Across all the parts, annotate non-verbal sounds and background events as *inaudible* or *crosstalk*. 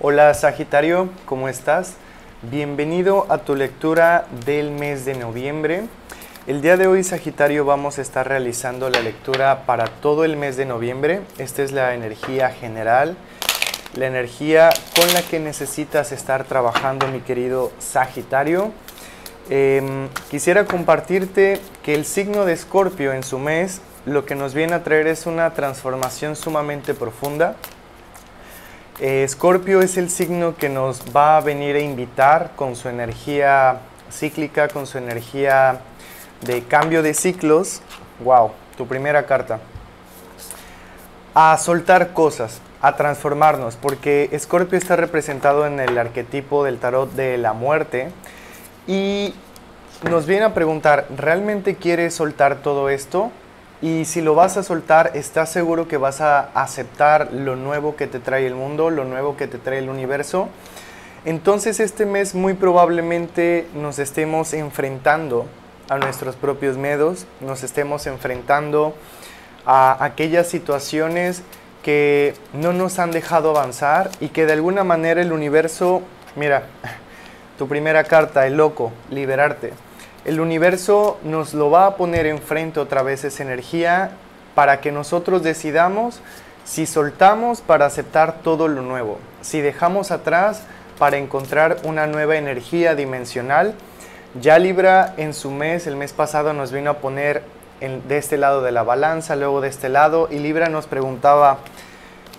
Hola Sagitario, ¿cómo estás? Bienvenido a tu lectura del mes de noviembre. El día de hoy Sagitario vamos a estar realizando la lectura para todo el mes de noviembre. Esta es la energía general, la energía con la que necesitas estar trabajando mi querido Sagitario. Em, quisiera compartirte que el signo de Escorpio en su mes lo que nos viene a traer es una transformación sumamente profunda Escorpio es el signo que nos va a venir a invitar con su energía cíclica, con su energía de cambio de ciclos. Wow, tu primera carta. A soltar cosas, a transformarnos, porque Escorpio está representado en el arquetipo del tarot de la muerte y nos viene a preguntar, ¿realmente quieres soltar todo esto? Y si lo vas a soltar, ¿estás seguro que vas a aceptar lo nuevo que te trae el mundo, lo nuevo que te trae el universo? Entonces este mes muy probablemente nos estemos enfrentando a nuestros propios miedos, nos estemos enfrentando a aquellas situaciones que no nos han dejado avanzar y que de alguna manera el universo, mira, *laughs* tu primera carta, el loco, liberarte el universo nos lo va a poner enfrente otra vez esa energía para que nosotros decidamos si soltamos para aceptar todo lo nuevo, si dejamos atrás para encontrar una nueva energía dimensional. Ya Libra en su mes, el mes pasado nos vino a poner de este lado de la balanza, luego de este lado, y Libra nos preguntaba,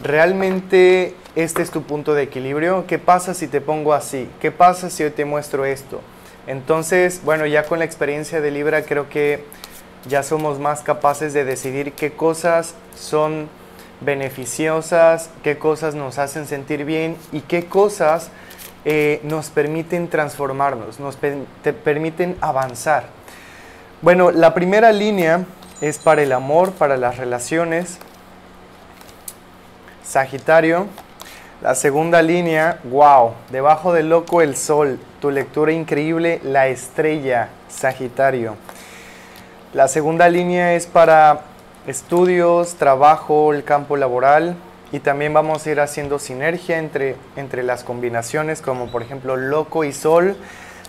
¿realmente este es tu punto de equilibrio? ¿Qué pasa si te pongo así? ¿Qué pasa si hoy te muestro esto? Entonces, bueno, ya con la experiencia de Libra creo que ya somos más capaces de decidir qué cosas son beneficiosas, qué cosas nos hacen sentir bien y qué cosas eh, nos permiten transformarnos, nos permiten avanzar. Bueno, la primera línea es para el amor, para las relaciones. Sagitario. La segunda línea, wow, debajo del loco el sol, tu lectura increíble, la estrella, Sagitario. La segunda línea es para estudios, trabajo, el campo laboral y también vamos a ir haciendo sinergia entre, entre las combinaciones como por ejemplo loco y sol,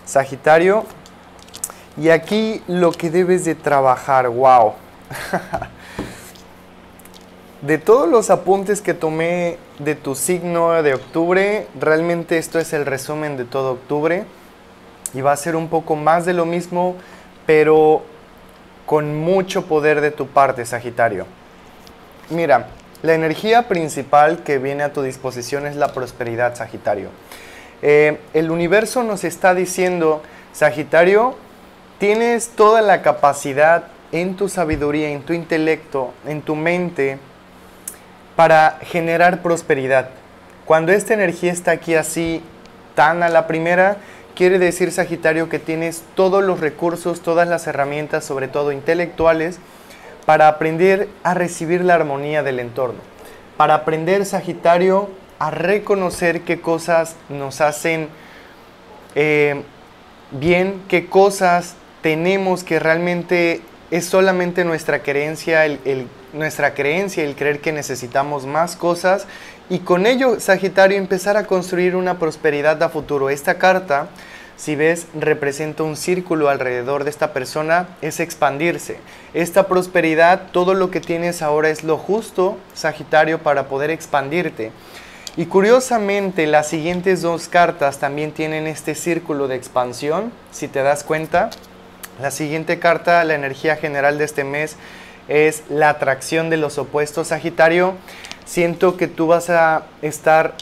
Sagitario. Y aquí lo que debes de trabajar, wow. *laughs* De todos los apuntes que tomé de tu signo de octubre, realmente esto es el resumen de todo octubre y va a ser un poco más de lo mismo, pero con mucho poder de tu parte, Sagitario. Mira, la energía principal que viene a tu disposición es la prosperidad, Sagitario. Eh, el universo nos está diciendo, Sagitario, tienes toda la capacidad en tu sabiduría, en tu intelecto, en tu mente, para generar prosperidad. Cuando esta energía está aquí así, tan a la primera, quiere decir Sagitario que tienes todos los recursos, todas las herramientas, sobre todo intelectuales, para aprender a recibir la armonía del entorno. Para aprender Sagitario a reconocer qué cosas nos hacen eh, bien, qué cosas tenemos que realmente es solamente nuestra creencia, el, nuestra creencia, el creer que necesitamos más cosas y con ello, Sagitario, empezar a construir una prosperidad a futuro. Esta carta, si ves, representa un círculo alrededor de esta persona, es expandirse. Esta prosperidad, todo lo que tienes ahora es lo justo, Sagitario, para poder expandirte. Y curiosamente, las siguientes dos cartas también tienen este círculo de expansión, si te das cuenta. La siguiente carta, la energía general de este mes, es la atracción de los opuestos. Sagitario, siento que tú vas a estar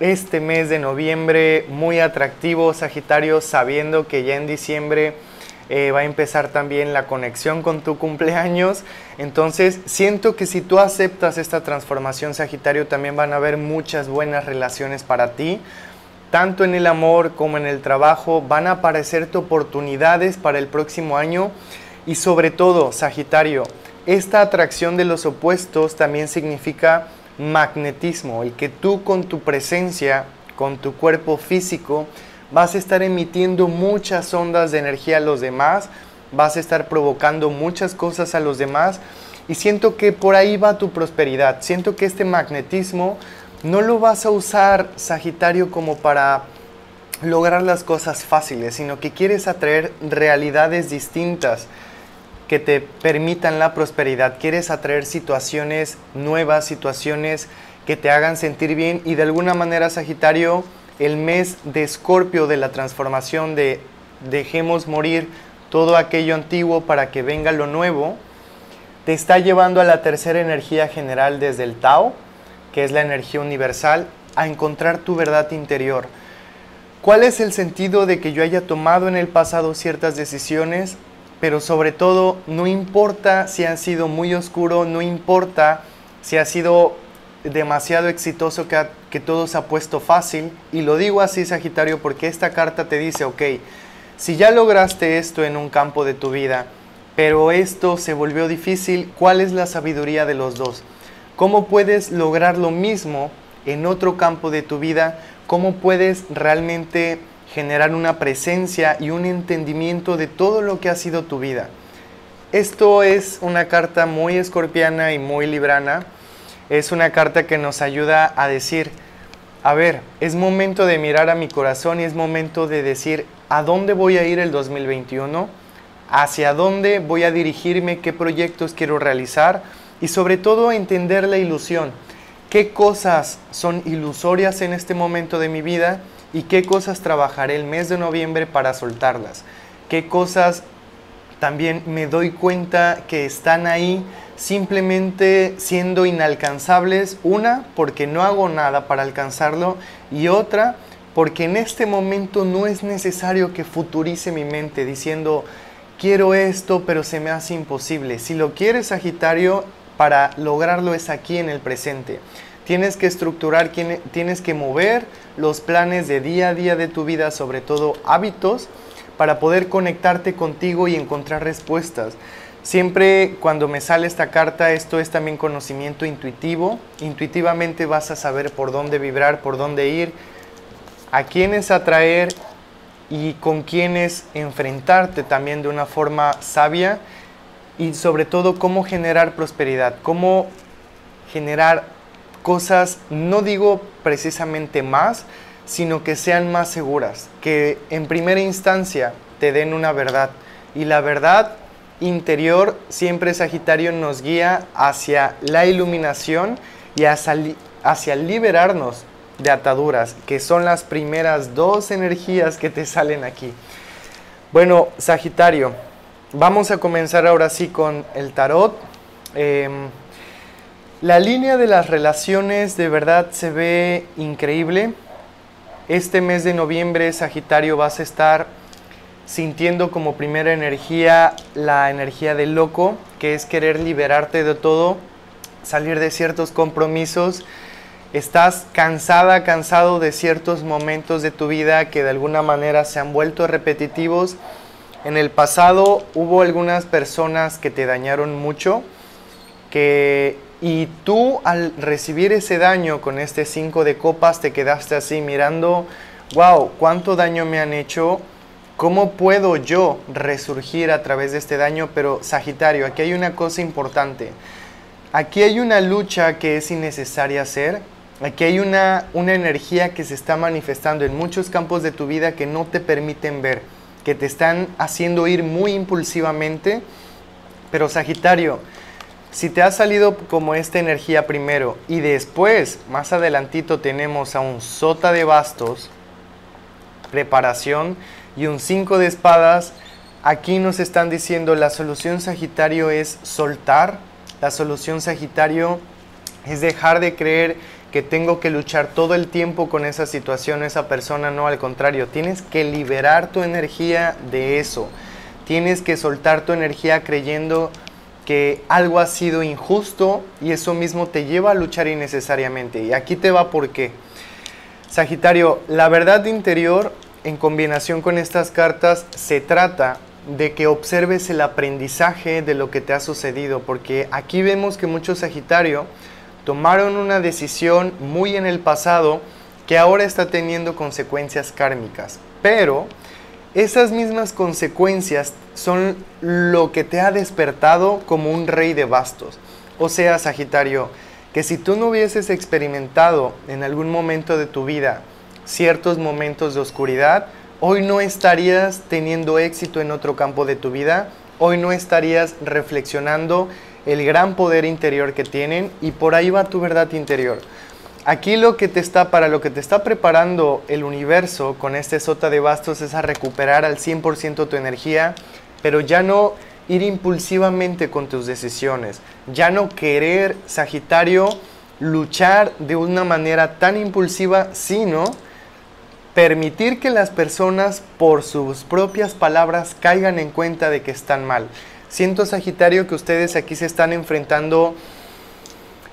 este mes de noviembre muy atractivo, Sagitario, sabiendo que ya en diciembre eh, va a empezar también la conexión con tu cumpleaños. Entonces, siento que si tú aceptas esta transformación, Sagitario, también van a haber muchas buenas relaciones para ti tanto en el amor como en el trabajo, van a aparecerte oportunidades para el próximo año y sobre todo, Sagitario, esta atracción de los opuestos también significa magnetismo, el que tú con tu presencia, con tu cuerpo físico, vas a estar emitiendo muchas ondas de energía a los demás, vas a estar provocando muchas cosas a los demás y siento que por ahí va tu prosperidad, siento que este magnetismo no lo vas a usar, Sagitario, como para lograr las cosas fáciles, sino que quieres atraer realidades distintas que te permitan la prosperidad. Quieres atraer situaciones nuevas, situaciones que te hagan sentir bien y de alguna manera, Sagitario, el mes de Escorpio de la transformación de dejemos morir todo aquello antiguo para que venga lo nuevo, te está llevando a la tercera energía general desde el Tao, que es la energía universal, a encontrar tu verdad interior. ¿Cuál es el sentido de que yo haya tomado en el pasado ciertas decisiones? Pero sobre todo, no importa si han sido muy oscuro, no importa si ha sido demasiado exitoso que, que todo se ha puesto fácil. Y lo digo así, Sagitario, porque esta carta te dice, ok, si ya lograste esto en un campo de tu vida, pero esto se volvió difícil, ¿cuál es la sabiduría de los dos? ¿Cómo puedes lograr lo mismo en otro campo de tu vida? ¿Cómo puedes realmente generar una presencia y un entendimiento de todo lo que ha sido tu vida? Esto es una carta muy escorpiana y muy librana. Es una carta que nos ayuda a decir, a ver, es momento de mirar a mi corazón y es momento de decir, ¿a dónde voy a ir el 2021? ¿Hacia dónde voy a dirigirme? ¿Qué proyectos quiero realizar? Y sobre todo entender la ilusión. ¿Qué cosas son ilusorias en este momento de mi vida y qué cosas trabajaré el mes de noviembre para soltarlas? ¿Qué cosas también me doy cuenta que están ahí simplemente siendo inalcanzables? Una, porque no hago nada para alcanzarlo y otra, porque en este momento no es necesario que futurice mi mente diciendo, quiero esto, pero se me hace imposible. Si lo quieres, Sagitario, para lograrlo es aquí en el presente. Tienes que estructurar, tienes que mover los planes de día a día de tu vida, sobre todo hábitos, para poder conectarte contigo y encontrar respuestas. Siempre cuando me sale esta carta, esto es también conocimiento intuitivo. Intuitivamente vas a saber por dónde vibrar, por dónde ir, a quiénes atraer y con quiénes enfrentarte también de una forma sabia y sobre todo cómo generar prosperidad, cómo generar cosas, no digo precisamente más, sino que sean más seguras, que en primera instancia te den una verdad. Y la verdad interior siempre Sagitario nos guía hacia la iluminación y hacia, liberarnos de ataduras, que son las primeras dos energías que te salen aquí. Bueno, Sagitario, Vamos a comenzar ahora sí con el tarot. Em, la línea de las relaciones de verdad se ve increíble. Este mes de noviembre, Sagitario, vas a estar sintiendo como primera energía la energía del loco, que es querer liberarte de todo, salir de ciertos compromisos. Estás cansada, cansado de ciertos momentos de tu vida que de alguna manera se han vuelto repetitivos en el pasado hubo algunas personas que te dañaron mucho, que y tú al recibir ese daño con este 5 de copas te quedaste así mirando, wow, cuánto daño me han hecho, cómo puedo yo resurgir a través de este daño, pero Sagitario, aquí hay una cosa importante. Aquí hay una lucha que es innecesaria hacer. Aquí hay una, una energía que se está manifestando en muchos campos de tu vida que no te permiten ver que te están haciendo ir muy impulsivamente. Pero Sagitario, si te ha salido como esta energía primero y después, más adelantito, tenemos a un sota de bastos, preparación y un 5 de espadas, aquí nos están diciendo la solución Sagitario es soltar, la solución Sagitario es dejar de creer que tengo que luchar todo el tiempo con esa situación, esa persona, no, al contrario, tienes que liberar tu energía de eso. Tienes que soltar tu energía creyendo que algo ha sido injusto y eso mismo te lleva a luchar innecesariamente. Y aquí te va por qué. Sagitario, la verdad interior en combinación con estas cartas se trata de que observes el aprendizaje de lo que te ha sucedido, porque aquí vemos que mucho Sagitario tomaron una decisión muy en el pasado que ahora está teniendo consecuencias kármicas. Pero esas mismas consecuencias son lo que te ha despertado como un rey de bastos. O sea, Sagitario, que si tú no hubieses experimentado en algún momento de tu vida ciertos momentos de oscuridad, hoy no estarías teniendo éxito en otro campo de tu vida, hoy no estarías reflexionando el gran poder interior que tienen y por ahí va tu verdad interior. Aquí lo que te está, para lo que te está preparando el universo con este sota de bastos es a recuperar al 100% tu energía, pero ya no ir impulsivamente con tus decisiones, ya no querer, Sagitario, luchar de una manera tan impulsiva, sino permitir que las personas por sus propias palabras caigan en cuenta de que están mal. Siento, Sagitario, que ustedes aquí se están enfrentando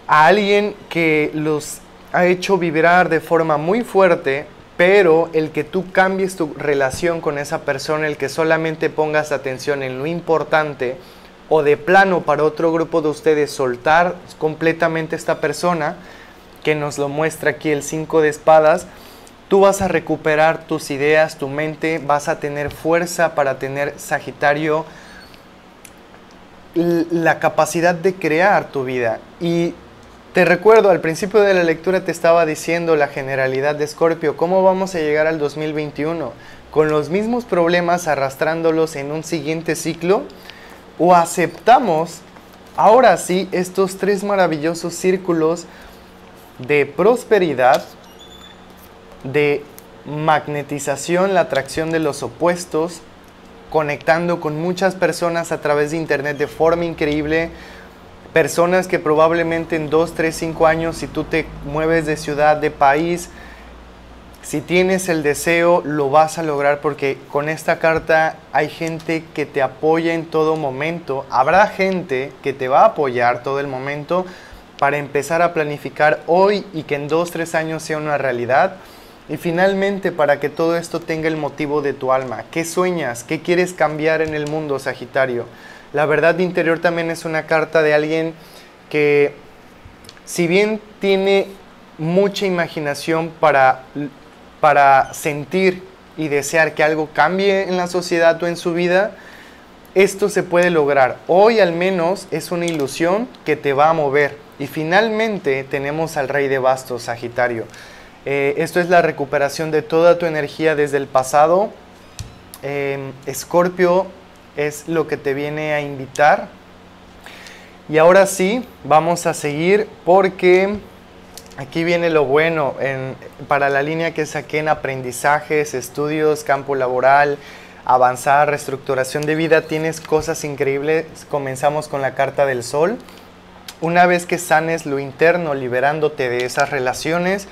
a alguien que los ha hecho vibrar de forma muy fuerte, pero el que tú cambies tu relación con esa persona, el que solamente pongas atención en lo importante, o de plano para otro grupo de ustedes soltar completamente esta persona, que nos lo muestra aquí el 5 de espadas, Tú vas a recuperar tus ideas, tu mente, vas a tener fuerza para tener Sagitario la capacidad de crear tu vida. Y te recuerdo, al principio de la lectura te estaba diciendo la generalidad de Escorpio, cómo vamos a llegar al 2021 con los mismos problemas arrastrándolos en un siguiente ciclo o aceptamos ahora sí estos tres maravillosos círculos de prosperidad, de magnetización, la atracción de los opuestos, conectando con muchas personas a través de internet de forma increíble, personas que probablemente en 2, 3, 5 años, si tú te mueves de ciudad, de país, si tienes el deseo, lo vas a lograr porque con esta carta hay gente que te apoya en todo momento. Habrá gente que te va a apoyar todo el momento para empezar a planificar hoy y que en 2, 3 años sea una realidad. Y finalmente, para que todo esto tenga el motivo de tu alma, ¿qué sueñas? ¿Qué quieres cambiar en el mundo, Sagitario? La verdad interior también es una carta de alguien que, si bien tiene mucha imaginación para, para sentir y desear que algo cambie en la sociedad o en su vida, esto se puede lograr. Hoy al menos es una ilusión que te va a mover. Y finalmente tenemos al rey de bastos, Sagitario. Eh, esto es la recuperación de toda tu energía desde el pasado. Em, Escorpio es lo que te viene a invitar. Y ahora sí, vamos a seguir porque aquí viene lo bueno para la línea que saqué en aprendizajes, estudios, campo laboral, avanzar, reestructuración de vida. Tienes cosas increíbles. Comenzamos con la carta del sol. Una vez que sanes lo interno, liberándote de esas relaciones,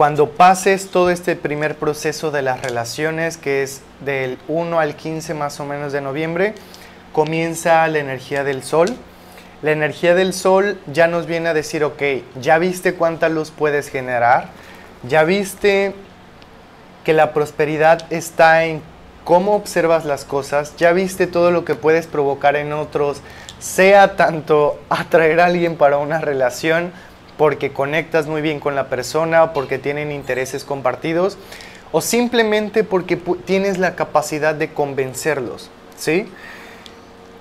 cuando pases todo este primer proceso de las relaciones, que es del 1 al 15 más o menos de noviembre, comienza la energía del sol. La energía del sol ya nos viene a decir, ok, ya viste cuánta luz puedes generar, ya viste que la prosperidad está en cómo observas las cosas, ya viste todo lo que puedes provocar en otros, sea tanto *laughs* atraer a alguien para una relación porque conectas muy bien con la persona porque tienen intereses compartidos o simplemente porque tienes la capacidad de convencerlos, ¿sí?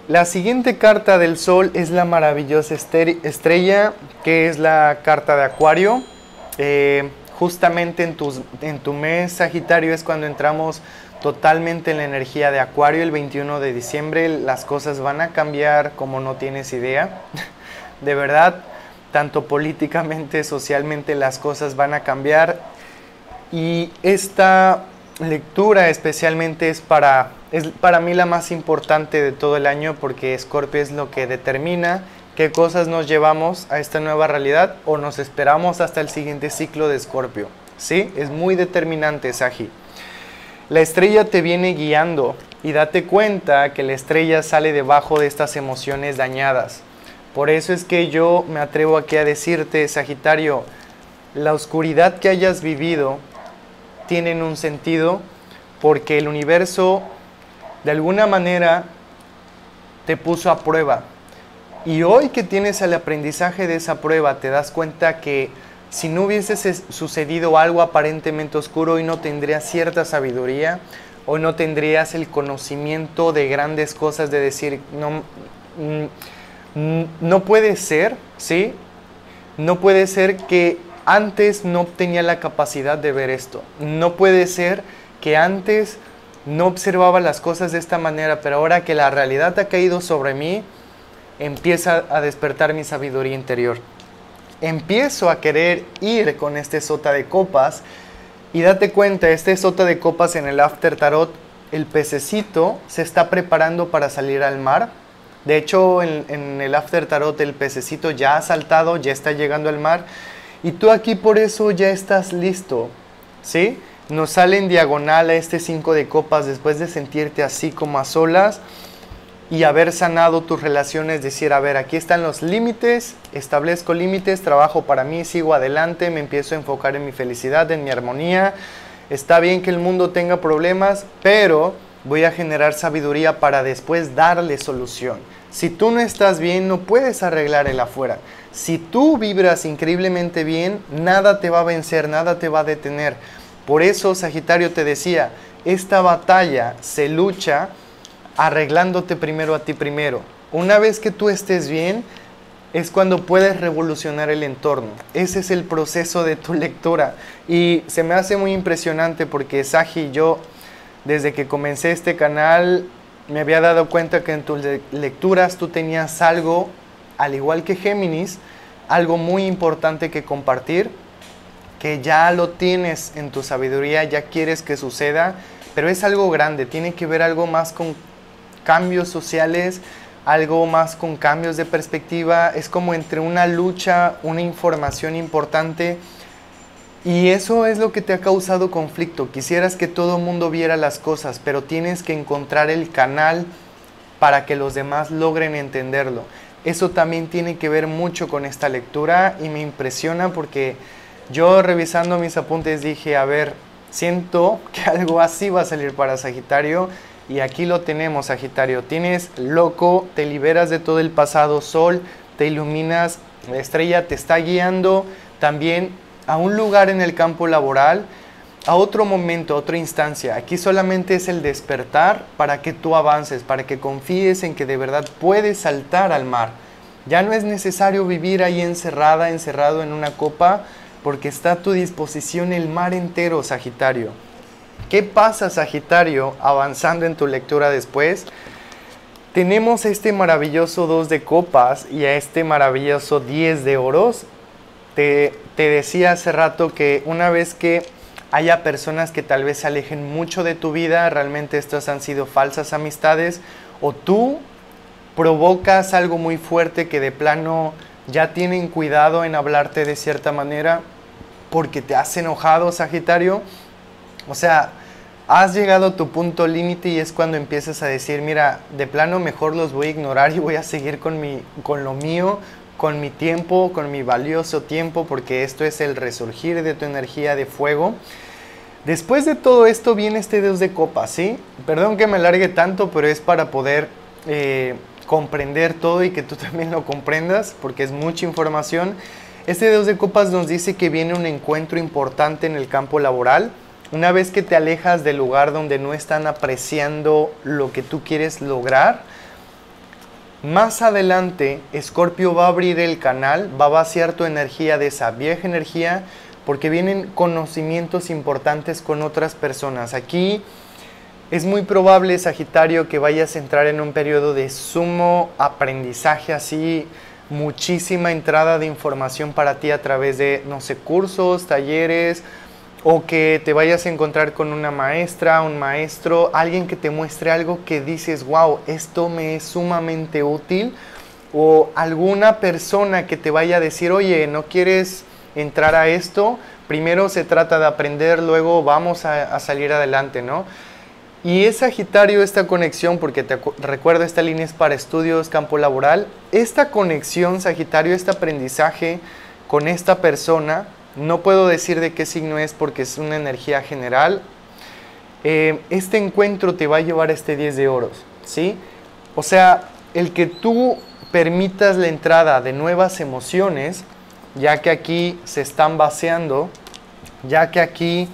La siguiente carta del sol es la maravillosa estrella, que es la carta de Acuario. Eh, justamente en, en tu mes Sagitario es cuando entramos totalmente en la energía de Acuario. El 21 de diciembre las cosas van a cambiar como no tienes idea. *laughs* De verdad, tanto políticamente, socialmente las cosas van a cambiar y esta lectura especialmente es para, es para mí la más importante de todo el año porque Scorpio es lo que determina qué cosas nos llevamos a esta nueva realidad o nos esperamos hasta el siguiente ciclo de Scorpio. ¿Sí? Es muy determinante, Sagi. La estrella te viene guiando y date cuenta que la estrella sale debajo de estas emociones dañadas. Por eso es que yo me atrevo aquí a decirte, Sagitario, la oscuridad que hayas vivido tiene un sentido porque el universo de alguna manera te puso a prueba. Y hoy que tienes el aprendizaje de esa prueba, te das cuenta que si no hubiese sucedido algo aparentemente oscuro, hoy no tendrías cierta sabiduría, hoy no tendrías el conocimiento de grandes cosas, de decir, no, mm, no puede ser, ¿sí? No puede ser que antes no tenía la capacidad de ver esto. No puede ser que antes no observaba las cosas de esta manera, pero ahora que la realidad ha caído sobre mí, empieza a despertar mi sabiduría interior. Empiezo a querer ir con este sota de copas y date cuenta, este sota de copas en el After Tarot, el pececito se está preparando para salir al mar. De hecho, en, el After Tarot el pececito ya ha saltado, ya está llegando al mar. Y tú aquí por eso ya estás listo, ¿sí? Nos sale en diagonal a este 5 de copas después de sentirte así como a solas y haber sanado tus relaciones, decir, a ver, aquí están los límites, establezco límites, trabajo para mí, sigo adelante, me empiezo a enfocar en mi felicidad, en mi armonía. Está bien que el mundo tenga problemas, pero voy a generar sabiduría para después darle solución. Si tú no estás bien, no puedes arreglar el afuera. Si tú vibras increíblemente bien, nada te va a vencer, nada te va a detener. Por eso Sagitario te decía, esta batalla se lucha arreglándote primero a ti primero. Una vez que tú estés bien, es cuando puedes revolucionar el entorno. Ese es el proceso de tu *laughs* lectura. Y se me hace muy impresionante porque Sagi y yo, desde que comencé este canal, me había dado cuenta que en tus lecturas tú tenías algo, al igual que Géminis, algo muy importante que compartir que ya lo tienes en tu sabiduría, ya quieres que suceda, pero es algo grande, tiene que ver algo más con cambios sociales, algo más con cambios de perspectiva, es como entre una lucha, una información importante, y eso es lo que te ha causado conflicto. Quisieras que todo el mundo viera las cosas, pero tienes que encontrar el canal para que los demás logren entenderlo. Eso también tiene que ver mucho con esta lectura y me impresiona porque yo revisando mis apuntes dije, a ver, siento *laughs* que algo así va a salir para Sagitario y aquí lo tenemos, Sagitario. Tienes loco, te liberas de todo el pasado, sol, te iluminas, la estrella te está guiando también a un lugar en el campo laboral, a otro momento, a otra instancia. Aquí solamente es el despertar para que tú avances, para que confíes en que de verdad puedes saltar al mar. Ya no es necesario vivir ahí encerrada, encerrado en una copa, porque está a tu disposición el mar entero, Sagitario. ¿Qué pasa, Sagitario, avanzando en tu lectura después? Tenemos este maravilloso 2 de copas y a este maravilloso 10 de oros. Te, te decía hace rato que una vez que haya personas que tal vez se alejen mucho de tu vida, realmente estas han sido falsas amistades, o tú provocas algo muy fuerte que de plano ya tienen cuidado en hablarte de cierta manera porque te has enojado, Sagitario. O sea, has llegado a tu punto límite y es cuando empiezas a decir, mira, de plano mejor los voy a ignorar y voy a seguir con, mi, con lo mío, con mi tiempo, con mi valioso tiempo, porque esto es el resurgir de tu energía de fuego. Después de todo esto viene este Dios de copas, ¿sí? Perdón que me largue tanto, pero es para poder eh, comprender todo y que tú *laughs* también lo comprendas, porque es mucha información. Este Dios de Copas nos dice que viene un encuentro importante en el campo laboral. Una vez que te alejas del lugar donde no están apreciando lo que tú quieres lograr, más adelante Escorpio va a abrir el canal, va a vaciar tu energía de esa vieja energía, porque vienen conocimientos importantes con otras personas. Aquí es muy probable, Sagitario, que vayas a entrar en un periodo de sumo aprendizaje, así muchísima entrada de información para ti a través de, no sé, cursos, talleres, o que te vayas a encontrar con una maestra, un maestro, alguien que te muestre algo que dices, wow, esto me es sumamente útil, o alguna persona que te vaya a decir, oye, ¿no quieres entrar a esto? Primero se trata de aprender, luego vamos a, salir adelante, ¿no? Y es Sagitario esta conexión, porque te recuerdo, esta línea es para estudios, campo laboral. Esta conexión, Sagitario, este aprendizaje con esta persona, no puedo decir de qué signo es porque es una energía general. Eh, este encuentro te va a llevar este 10 de oros, ¿sí? O sea, el que tú permitas la entrada de nuevas emociones, ya que aquí se están vaciando, ya que aquí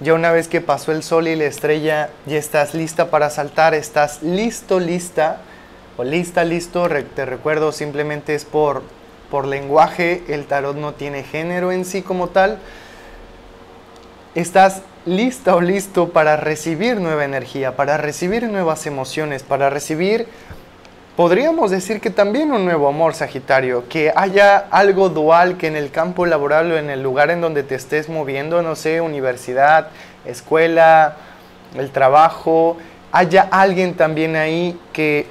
ya una vez que pasó el sol y la estrella, ya estás lista para saltar, estás listo, lista, o lista, listo, te recuerdo, simplemente es por por lenguaje, el tarot no tiene género en sí como tal. Estás lista o listo para recibir nueva energía, para recibir nuevas emociones, para recibir, podríamos decir que también un nuevo amor, Sagitario, que haya algo dual que en el campo laboral o en el lugar en donde te estés moviendo, no sé, universidad, escuela, el trabajo, haya alguien también ahí que,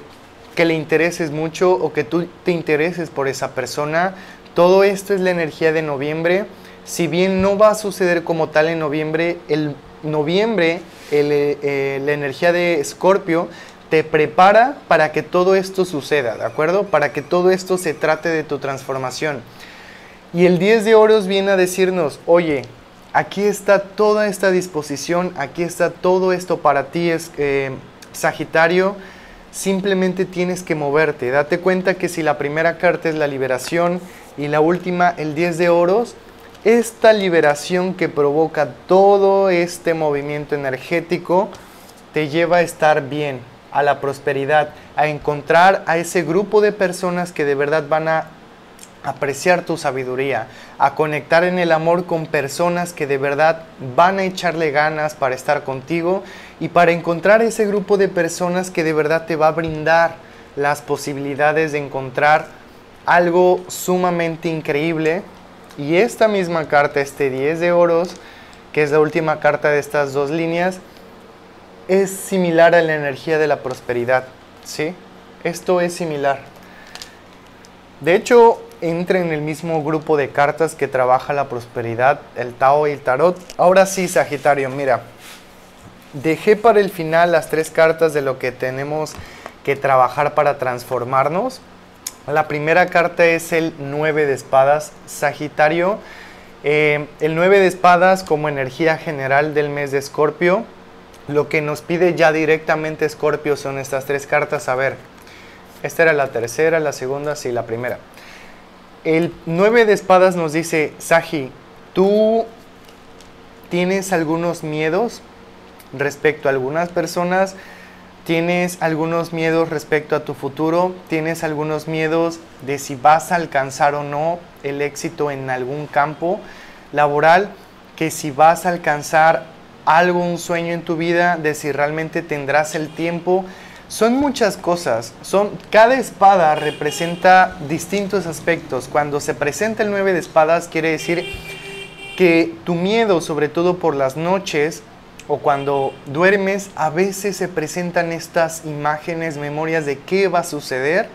que le intereses mucho o que tú te intereses por esa persona. Todo esto es la energía de noviembre si bien no va a suceder como tal en noviembre, el noviembre, eh, eh, la energía de Escorpio te prepara para que todo esto suceda, ¿de acuerdo? Para que todo esto se trate de tu transformación. Y el 10 de oros viene a decirnos, oye, aquí está toda esta disposición, aquí está todo esto para ti, es, eh, Sagitario, simplemente tienes que moverte. Date cuenta que si la primera carta es la liberación y la última el 10 de oros, esta liberación que provoca todo este movimiento energético te lleva a estar bien, a la prosperidad, a encontrar a ese grupo de personas que de verdad van a apreciar tu sabiduría, a conectar en el amor con personas que de verdad van a echarle ganas para estar contigo y para encontrar ese grupo de personas que de verdad te va a brindar las posibilidades de encontrar algo sumamente increíble y esta misma carta, este 10 de oros, que es la última carta de estas dos líneas, es similar a la energía de la prosperidad. ¿sí? Esto es similar. De hecho, entra en el mismo grupo de cartas que trabaja la prosperidad, el Tao y el Tarot. Ahora sí, Sagitario, mira. Dejé para el final las tres cartas de lo que tenemos que trabajar para transformarnos. La primera carta es el 9 de espadas, Sagitario. Eh, el 9 de espadas como energía general del mes de Escorpio. Lo que nos pide ya directamente Escorpio son estas tres cartas. A ver, esta era la tercera, la segunda, sí, la primera. El 9 de espadas nos dice, Sagi, tú tienes algunos miedos respecto a algunas personas tienes algunos miedos respecto a tu futuro, tienes algunos miedos de si vas a alcanzar o no el éxito en algún campo laboral, que si vas a alcanzar algún sueño en tu vida, de si realmente tendrás el tiempo. Son muchas cosas, son cada espada representa distintos aspectos. Cuando se presenta el 9 de espadas quiere decir que tu miedo, sobre todo por las noches, o cuando duermes, a veces se presentan estas imágenes, memorias de qué va a suceder.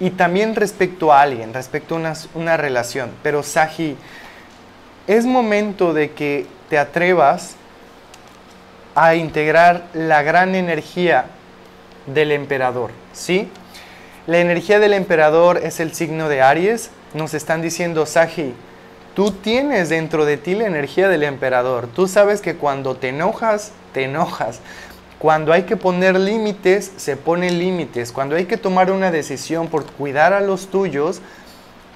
Y también respecto a alguien, respecto a una, una relación. Pero Saji, es momento de que te atrevas a integrar la gran energía del emperador, ¿sí? La energía del emperador es el signo de Aries. Nos están diciendo, Saji, Tú tienes dentro de ti la energía del emperador. Tú sabes que cuando te enojas, te enojas. Cuando hay que poner límites, se ponen límites. Cuando hay que tomar una decisión por cuidar a los tuyos,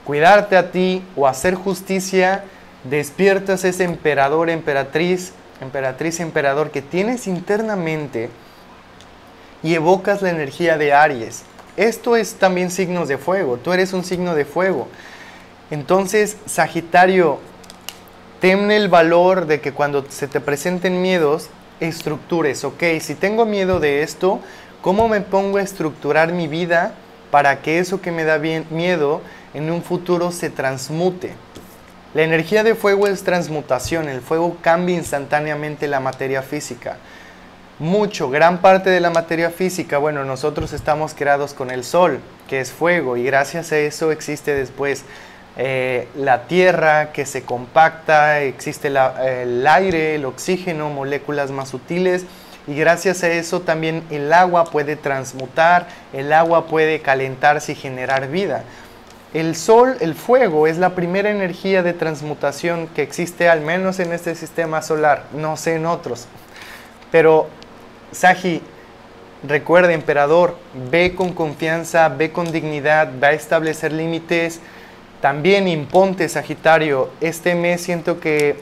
cuidarte a ti o hacer justicia, despiertas ese emperador, emperatriz, emperatriz, emperador que tienes internamente y evocas la energía de Aries. Esto es también signos de fuego. Tú eres un signo de fuego. Entonces, Sagitario, ten el valor de que cuando se te presenten miedos, estructures, ok, si tengo miedo de esto, ¿cómo me pongo a estructurar mi vida para que eso que me da bien, miedo en un futuro se transmute? La energía de fuego es transmutación, el fuego cambia instantáneamente la materia física. Mucho, gran parte de la materia física, bueno, nosotros estamos creados con el sol, que es fuego, y gracias a eso existe después eh, la tierra que se compacta, existe el aire, el oxígeno, moléculas más sutiles y gracias a eso también el agua puede transmutar, el agua puede calentarse y generar vida. El sol, el fuego, es la primera energía de transmutación que existe al menos en este sistema solar, no sé en otros. Pero, Saji, recuerda, emperador, ve con confianza, ve con dignidad, va a establecer límites, también imponte, Sagitario. Este mes siento que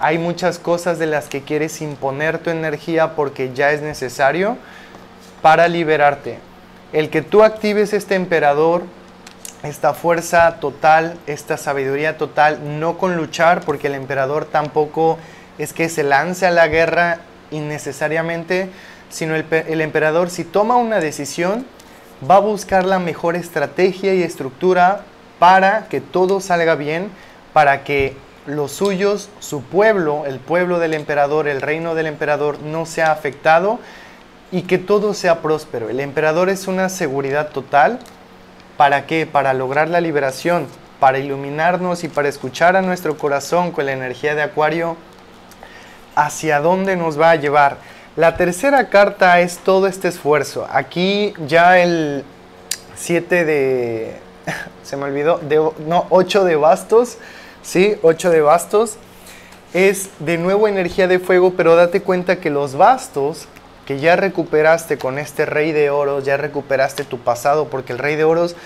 hay muchas cosas de las que quieres imponer tu energía porque ya es necesario para liberarte. El que tú actives este emperador esta fuerza total, esta sabiduría total, no con luchar, porque el emperador tampoco es que se lance a la guerra innecesariamente, sino el, el emperador si toma una decisión, va a buscar la mejor estrategia y estructura para que todo salga bien, para que los suyos, su pueblo, el pueblo del emperador, el reino del emperador no sea afectado y que todo sea próspero. El emperador es una seguridad total. ¿Para qué? Para lograr la liberación, para iluminarnos y para escuchar a nuestro corazón con la energía de Acuario hacia dónde nos va a llevar. La tercera carta es todo este esfuerzo. Aquí ya el 7 de... *laughs* Se me olvidó. No, 8 de bastos. Sí, 8 de bastos. Es de nuevo energía de fuego, pero date cuenta que los bastos que ya recuperaste con este rey de oros, ya recuperaste tu pasado, porque el rey de oros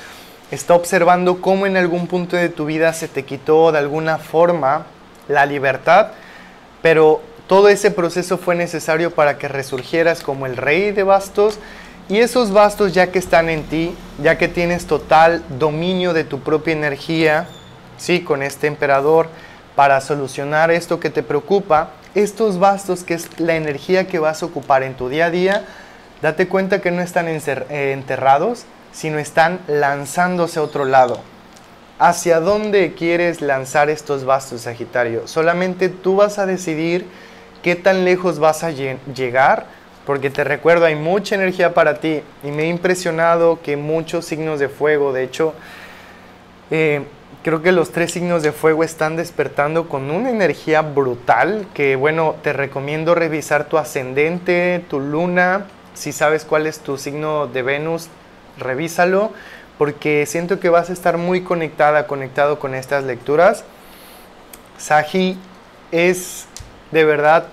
está observando cómo en algún punto de tu vida se te quitó de alguna forma la libertad, pero todo ese proceso fue necesario para que resurgieras como el rey de bastos y esos bastos ya que están en ti, ya que tienes total dominio de tu propia energía, sí, con este emperador, para solucionar esto que te preocupa, estos bastos, que es la energía que vas a ocupar en tu día a día, date cuenta que no están eh, enterrados, sino están lanzándose a otro lado. ¿Hacia dónde quieres lanzar estos bastos, Sagitario? Solamente tú vas a decidir qué tan lejos vas a llegar, porque te recuerdo, hay mucha energía para ti y me ha impresionado que muchos signos de fuego, de hecho, eh, creo que los tres signos de fuego están despertando con una energía brutal, que bueno, te recomiendo revisar tu ascendente, tu luna, si sabes cuál es tu signo de Venus, revísalo, porque siento que vas a estar muy conectada, conectado con estas lecturas. Saji es de verdad,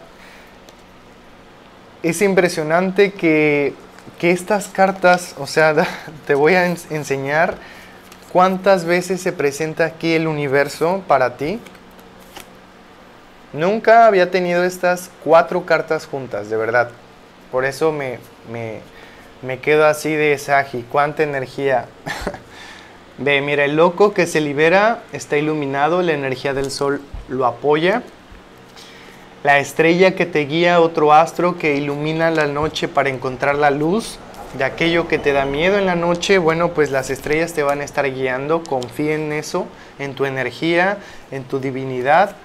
es impresionante que, estas cartas, o sea, *laughs* te voy a enseñar cuántas veces se presenta aquí el universo para ti. Nunca había tenido estas cuatro cartas juntas, de verdad. Por eso me, me, me quedo así de Saji, cuánta energía. *laughs* Ve, mira, el loco que se libera está iluminado, la energía del sol lo apoya la estrella que te guía, otro astro que ilumina la noche para encontrar la luz de aquello que te da miedo en la noche, bueno, pues las estrellas te van a estar guiando, confía en eso, en tu energía, en tu divinidad.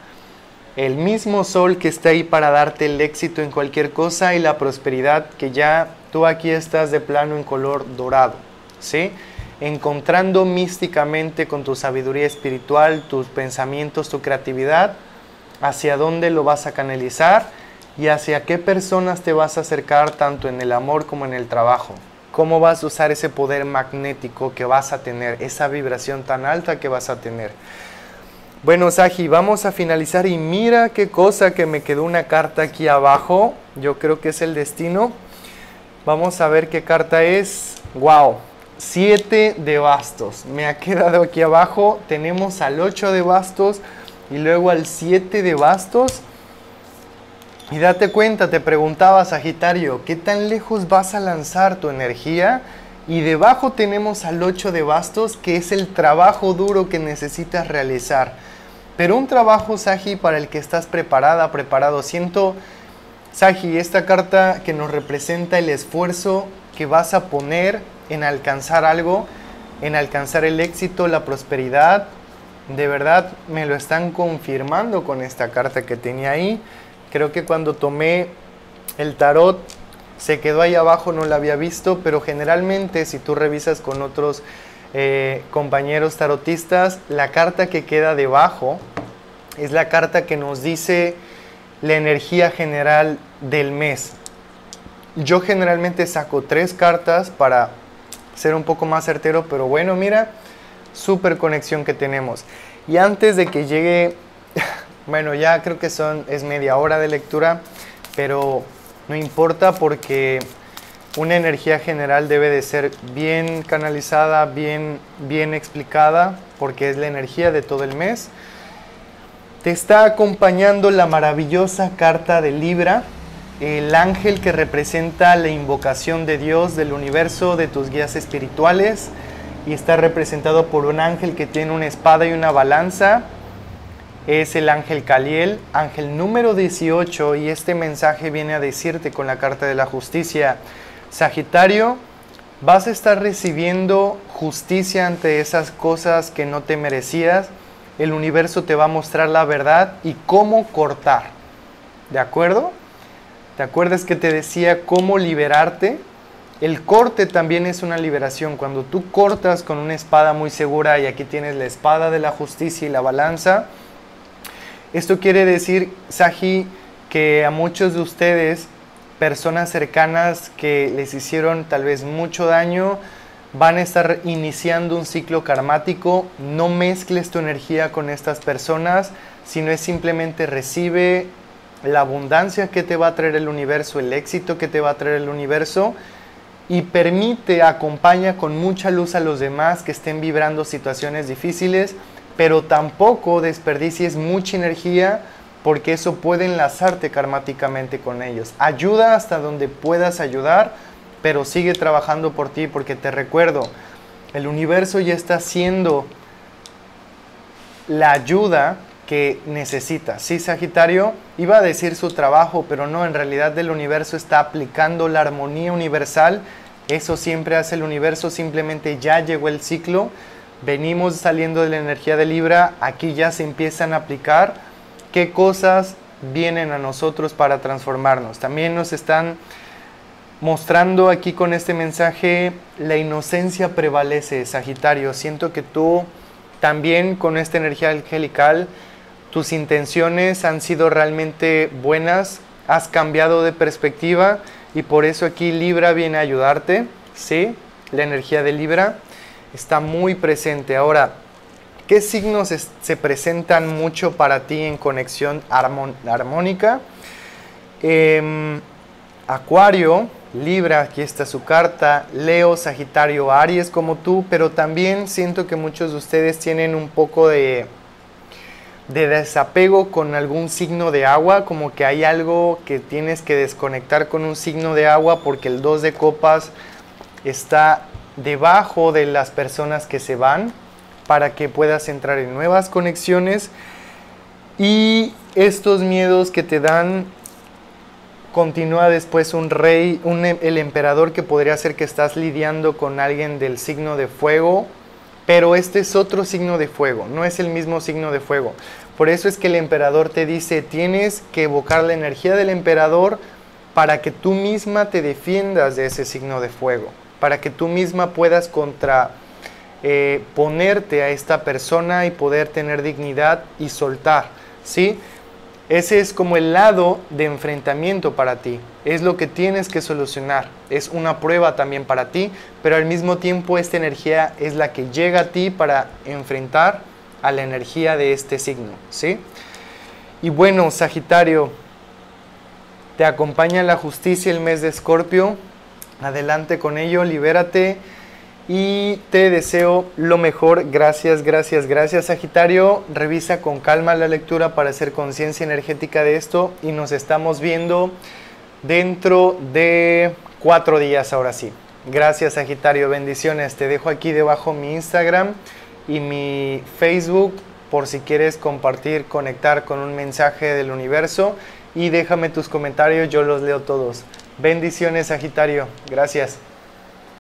El mismo sol que está ahí para darte el éxito en cualquier cosa y la prosperidad que ya tú aquí estás de plano en color dorado, ¿sí? Encontrando místicamente con tu sabiduría espiritual, tus pensamientos, tu creatividad, hacia dónde lo vas a canalizar y hacia qué personas te vas a acercar tanto en el amor como en el trabajo. Cómo vas a usar ese poder magnético que vas a tener, esa vibración tan alta que vas a tener. Bueno, Saji, vamos a finalizar y mira qué cosa que me quedó una carta aquí abajo. Yo creo que es el destino. Vamos a ver qué carta es. ¡Wow! 7 de bastos. Me ha quedado aquí abajo. Tenemos al 8 de bastos y luego al 7 de bastos. Y date cuenta, te preguntaba Sagitario, ¿qué tan lejos vas a lanzar tu energía? Y debajo tenemos al 8 de bastos, que es el trabajo duro que necesitas realizar. Pero un trabajo, Sagi, para el que estás preparada, preparado. Siento, Sagi, esta carta que nos representa el esfuerzo que vas a poner en alcanzar algo, en alcanzar el éxito, la prosperidad, de verdad me lo están confirmando con esta carta que tenía ahí. Creo que cuando tomé el tarot se quedó ahí abajo, no la había visto, pero generalmente si tú revisas con otros eh, compañeros tarotistas, la carta que queda debajo es la carta que nos dice la energía general del mes. Yo generalmente saco tres cartas para ser un poco más certero, pero bueno, mira, super conexión que tenemos. Y antes de que llegue, bueno, ya creo que son, es media hora de lectura, pero no importa porque una energía general debe de ser bien canalizada, bien, bien explicada, porque es la energía de todo el mes. Te está acompañando la maravillosa carta de Libra, el ángel que representa la invocación de Dios, del universo, de tus guías espirituales y está representado por un ángel que tiene una espada y una balanza. Es el ángel Caliel, ángel número 18 y este mensaje viene a decirte con la carta de la justicia. Sagitario, vas a estar recibiendo justicia ante esas cosas que no te merecías. El universo te va a mostrar la verdad y cómo cortar. ¿De acuerdo? ¿Te acuerdas que te decía cómo liberarte? El corte también es una liberación. Cuando tú cortas con una espada muy segura, y aquí tienes la espada de la justicia y la balanza, esto quiere decir, Saji, que a muchos de ustedes, personas cercanas que les hicieron tal vez mucho daño, van a estar iniciando un ciclo karmático. No mezcles tu energía con estas personas, sino es simplemente recibe la abundancia que te va a traer el universo, el éxito que te va a traer el universo y permite, acompaña con mucha luz a los demás que estén vibrando situaciones difíciles, pero tampoco desperdicies mucha energía porque eso puede enlazarte karmáticamente con ellos. Ayuda hasta donde puedas ayudar, pero sigue trabajando por ti porque te recuerdo, el universo ya está haciendo la ayuda que necesita. Sí, Sagitario iba a decir su trabajo, pero no, en realidad el universo está aplicando la armonía universal. Eso siempre hace el universo, simplemente ya llegó el ciclo. Venimos saliendo de la energía de Libra, aquí ya se empiezan a aplicar qué cosas vienen a nosotros para transformarnos. También nos están mostrando aquí con este mensaje la inocencia prevalece, Sagitario. Siento que tú también con esta energía angelical tus intenciones han sido realmente buenas, has cambiado de perspectiva y por eso aquí Libra viene a ayudarte, ¿sí? La energía de Libra está muy presente. Ahora, ¿qué signos se presentan mucho para ti en conexión armónica? Em, Acuario, Libra, aquí está su carta, Leo, Sagitario, Aries como tú, pero también siento que muchos de ustedes tienen un poco de de desapego con algún signo de agua, como que hay algo que tienes que desconectar con un signo de agua porque el 2 de copas está debajo de las personas que se van para que puedas entrar en nuevas conexiones y estos miedos que te dan continúa después un rey, un, el emperador que podría ser que estás lidiando con alguien del signo de fuego pero este es otro signo de fuego, no es el mismo signo de fuego. Por eso es que el emperador te dice, tienes que evocar la energía del emperador para que tú misma te defiendas de ese signo de fuego, para que tú misma puedas contra eh, ponerte a esta persona y poder tener dignidad y soltar, ¿sí? Ese es como el lado de enfrentamiento para ti. Es lo que tienes que solucionar. Es una prueba también para ti, pero al mismo tiempo esta energía es la que llega a ti para enfrentar a la energía de este signo, ¿sí? Y bueno, Sagitario, te acompaña la justicia el mes de Escorpio. Adelante con ello, libérate y te deseo lo mejor. Gracias, gracias, gracias Sagitario. Revisa con calma la lectura para hacer conciencia energética de esto y nos estamos viendo dentro de cuatro días ahora sí. Gracias Sagitario, bendiciones. Te dejo aquí debajo mi Instagram y mi Facebook por si quieres compartir, conectar con un mensaje del universo y déjame tus comentarios, yo los leo todos. Bendiciones Sagitario, gracias.